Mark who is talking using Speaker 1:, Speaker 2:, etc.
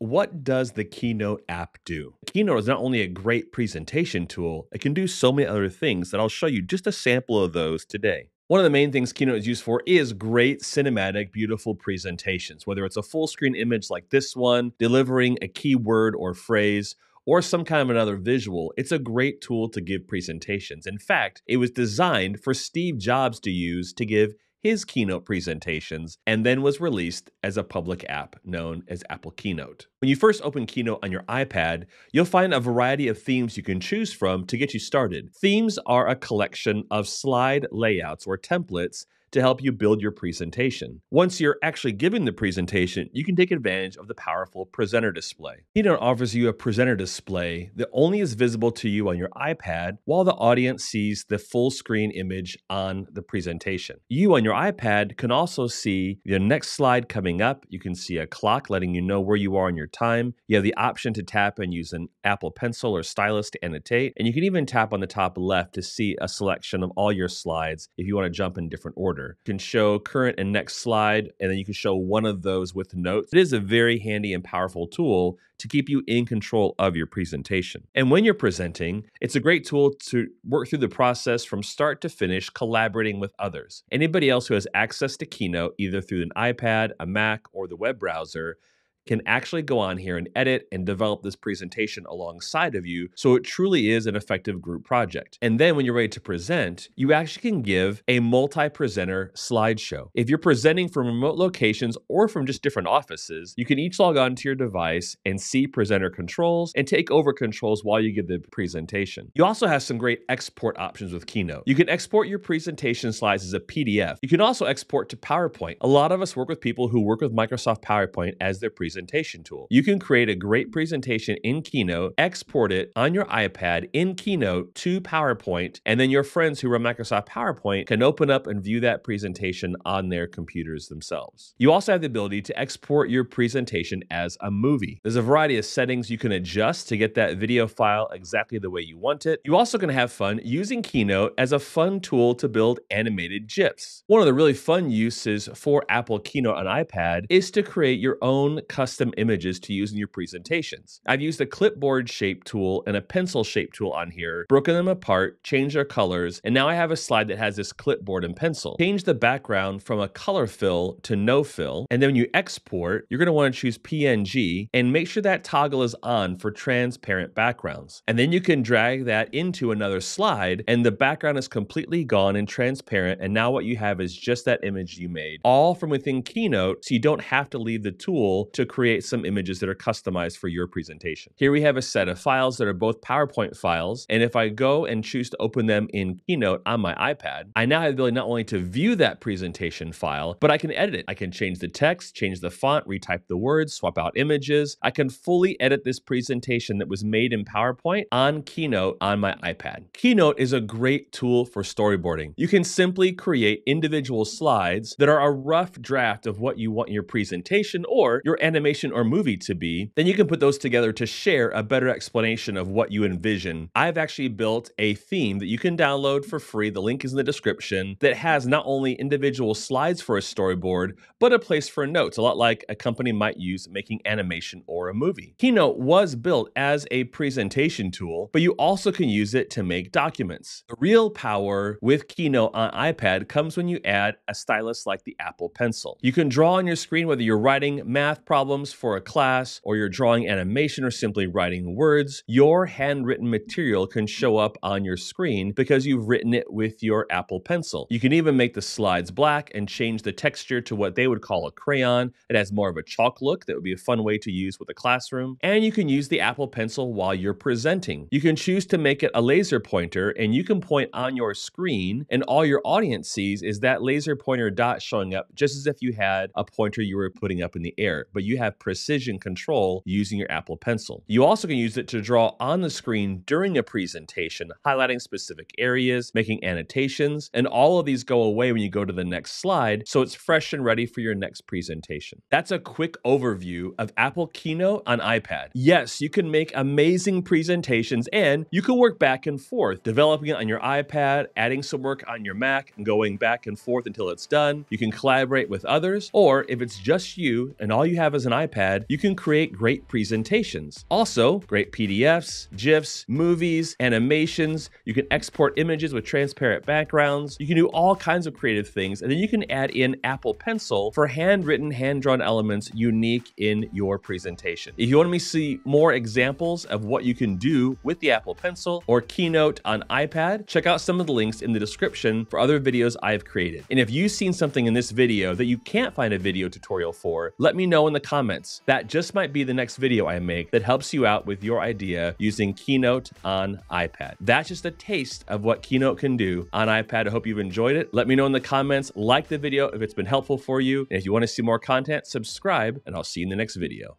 Speaker 1: what does the Keynote app do? Keynote is not only a great presentation tool, it can do so many other things that I'll show you just a sample of those today. One of the main things Keynote is used for is great cinematic, beautiful presentations, whether it's a full screen image like this one, delivering a keyword or phrase, or some kind of another visual, it's a great tool to give presentations. In fact, it was designed for Steve Jobs to use to give his keynote presentations and then was released as a public app known as Apple Keynote. When you first open Keynote on your iPad, you'll find a variety of themes you can choose from to get you started. Themes are a collection of slide layouts or templates to help you build your presentation. Once you're actually giving the presentation, you can take advantage of the powerful presenter display. Keynote offers you a presenter display that only is visible to you on your iPad while the audience sees the full screen image on the presentation. You on your iPad can also see the next slide coming up. You can see a clock letting you know where you are in your time. You have the option to tap and use an Apple Pencil or stylus to annotate, and you can even tap on the top left to see a selection of all your slides if you want to jump in different order order. You can show current and next slide, and then you can show one of those with notes. It is a very handy and powerful tool to keep you in control of your presentation. And when you're presenting, it's a great tool to work through the process from start to finish, collaborating with others. Anybody else who has access to Keynote, either through an iPad, a Mac, or the web browser, can actually go on here and edit and develop this presentation alongside of you. So it truly is an effective group project. And then when you're ready to present, you actually can give a multi presenter slideshow. If you're presenting from remote locations or from just different offices, you can each log on to your device and see presenter controls and take over controls while you give the presentation. You also have some great export options with Keynote. You can export your presentation slides as a PDF. You can also export to PowerPoint. A lot of us work with people who work with Microsoft PowerPoint as their presentation presentation tool. You can create a great presentation in Keynote, export it on your iPad in Keynote to PowerPoint, and then your friends who run Microsoft PowerPoint can open up and view that presentation on their computers themselves. You also have the ability to export your presentation as a movie. There's a variety of settings you can adjust to get that video file exactly the way you want it. You also can have fun using Keynote as a fun tool to build animated GIFs. One of the really fun uses for Apple Keynote on iPad is to create your own custom images to use in your presentations. I've used a clipboard shape tool and a pencil shape tool on here, broken them apart, changed their colors, and now I have a slide that has this clipboard and pencil. Change the background from a color fill to no fill, and then when you export, you're going to want to choose PNG and make sure that toggle is on for transparent backgrounds. And then you can drag that into another slide, and the background is completely gone and transparent, and now what you have is just that image you made, all from within Keynote, so you don't have to leave the tool to create some images that are customized for your presentation. Here we have a set of files that are both PowerPoint files. And if I go and choose to open them in Keynote on my iPad, I now have the ability not only to view that presentation file, but I can edit it. I can change the text, change the font, retype the words, swap out images. I can fully edit this presentation that was made in PowerPoint on Keynote on my iPad. Keynote is a great tool for storyboarding. You can simply create individual slides that are a rough draft of what you want your presentation or your animation or or movie to be, then you can put those together to share a better explanation of what you envision. I've actually built a theme that you can download for free. The link is in the description that has not only individual slides for a storyboard, but a place for notes, a lot like a company might use making animation or a movie. Keynote was built as a presentation tool, but you also can use it to make documents. The real power with Keynote on iPad comes when you add a stylus like the Apple Pencil. You can draw on your screen whether you're writing math problems for for a class, or you're drawing animation or simply writing words, your handwritten material can show up on your screen because you've written it with your Apple Pencil. You can even make the slides black and change the texture to what they would call a crayon. It has more of a chalk look that would be a fun way to use with a classroom. And you can use the Apple Pencil while you're presenting. You can choose to make it a laser pointer and you can point on your screen and all your audience sees is that laser pointer dot showing up just as if you had a pointer you were putting up in the air, but you have precision control using your Apple Pencil. You also can use it to draw on the screen during a presentation, highlighting specific areas, making annotations, and all of these go away when you go to the next slide, so it's fresh and ready for your next presentation. That's a quick overview of Apple Keynote on iPad. Yes, you can make amazing presentations and you can work back and forth, developing it on your iPad, adding some work on your Mac, and going back and forth until it's done. You can collaborate with others, or if it's just you and all you have is an an iPad, you can create great presentations. Also, great PDFs, GIFs, movies, animations. You can export images with transparent backgrounds. You can do all kinds of creative things. And then you can add in Apple Pencil for handwritten, hand drawn elements unique in your presentation. If you want me to see more examples of what you can do with the Apple Pencil or Keynote on iPad, check out some of the links in the description for other videos I've created. And if you've seen something in this video that you can't find a video tutorial for, let me know in the comments. That just might be the next video I make that helps you out with your idea using Keynote on iPad. That's just a taste of what Keynote can do on iPad. I hope you've enjoyed it. Let me know in the comments, like the video if it's been helpful for you. And if you want to see more content, subscribe, and I'll see you in the next video.